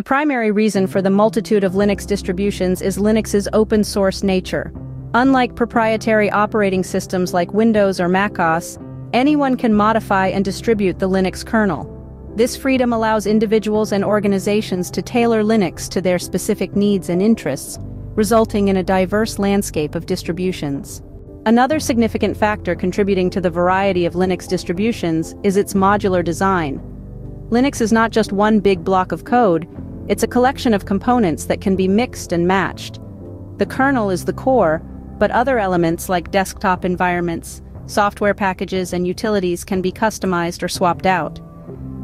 The primary reason for the multitude of Linux distributions is Linux's open-source nature. Unlike proprietary operating systems like Windows or macOS, anyone can modify and distribute the Linux kernel. This freedom allows individuals and organizations to tailor Linux to their specific needs and interests, resulting in a diverse landscape of distributions. Another significant factor contributing to the variety of Linux distributions is its modular design. Linux is not just one big block of code, it's a collection of components that can be mixed and matched. The kernel is the core, but other elements like desktop environments, software packages and utilities can be customized or swapped out.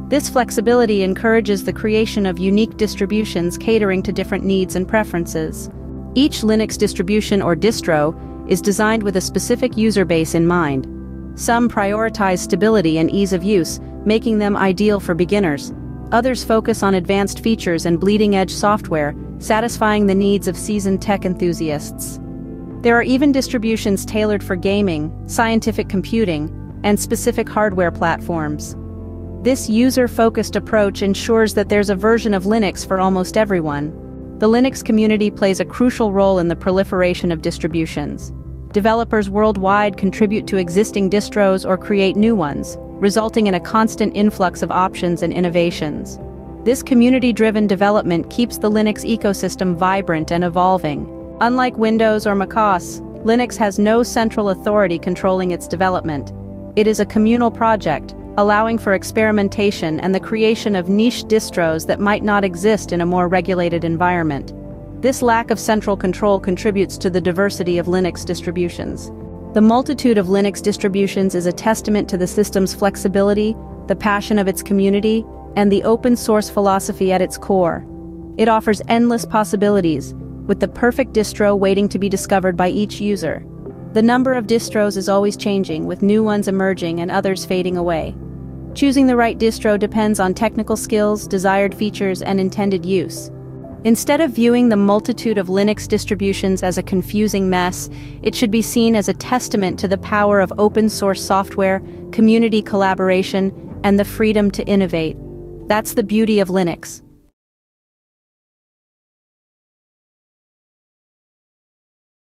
This flexibility encourages the creation of unique distributions catering to different needs and preferences. Each Linux distribution or distro is designed with a specific user base in mind. Some prioritize stability and ease of use, making them ideal for beginners. Others focus on advanced features and bleeding-edge software, satisfying the needs of seasoned tech enthusiasts. There are even distributions tailored for gaming, scientific computing, and specific hardware platforms. This user-focused approach ensures that there's a version of Linux for almost everyone. The Linux community plays a crucial role in the proliferation of distributions. Developers worldwide contribute to existing distros or create new ones, resulting in a constant influx of options and innovations. This community-driven development keeps the Linux ecosystem vibrant and evolving. Unlike Windows or macOS, Linux has no central authority controlling its development. It is a communal project, allowing for experimentation and the creation of niche distros that might not exist in a more regulated environment. This lack of central control contributes to the diversity of Linux distributions. The multitude of Linux distributions is a testament to the system's flexibility, the passion of its community, and the open-source philosophy at its core. It offers endless possibilities, with the perfect distro waiting to be discovered by each user. The number of distros is always changing, with new ones emerging and others fading away. Choosing the right distro depends on technical skills, desired features, and intended use. Instead of viewing the multitude of Linux distributions as a confusing mess, it should be seen as a testament to the power of open-source software, community collaboration, and the freedom to innovate. That's the beauty of Linux.